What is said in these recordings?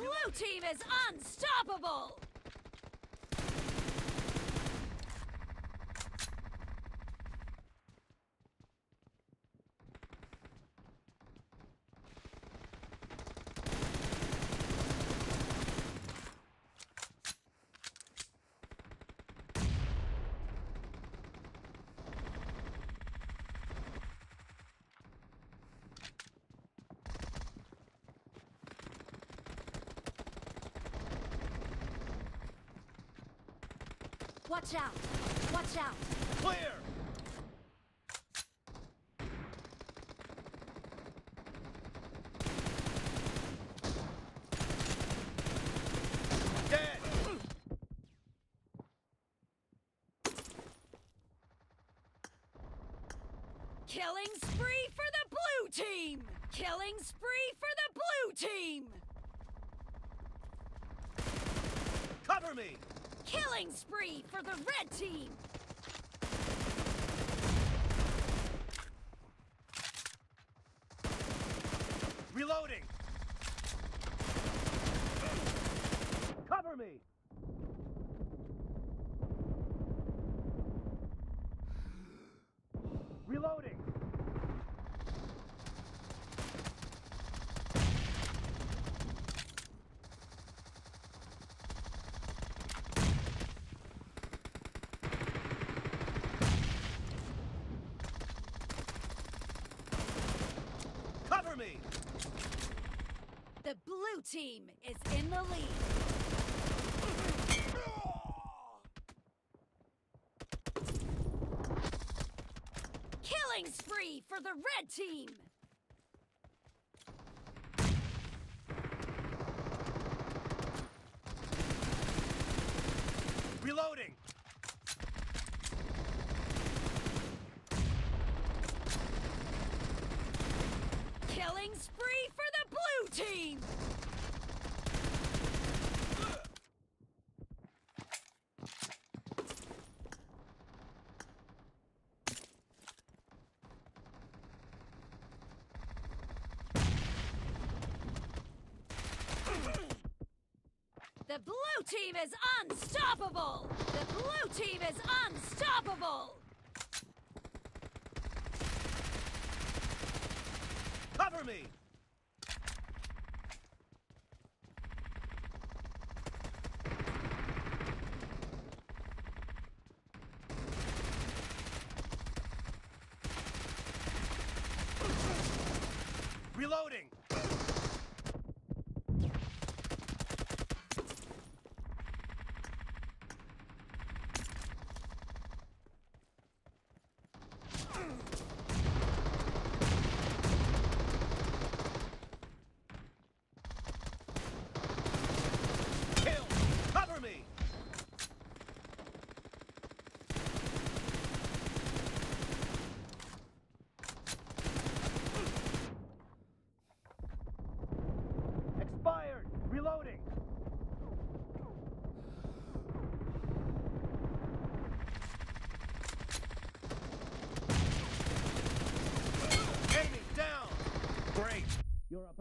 Blue team is unstoppable! Watch out! Watch out! Clear! Dead! Killing spree for the blue team! Killing spree for the blue team! Cover me! Killing spree for the red team! Reloading! Cover me! Reloading! Cover me! The blue team is in the lead. Killing spree for the red team! Reloading! Killing spree for the blue team! The blue team is unstoppable! The blue team is unstoppable! Cover me! Reloading!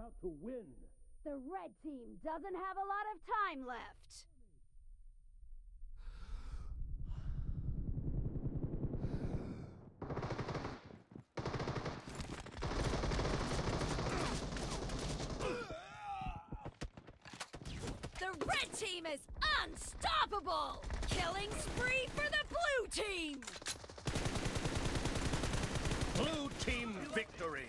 out to win. The red team doesn't have a lot of time left. The red team is unstoppable! Killing spree for the blue team! Blue team victory!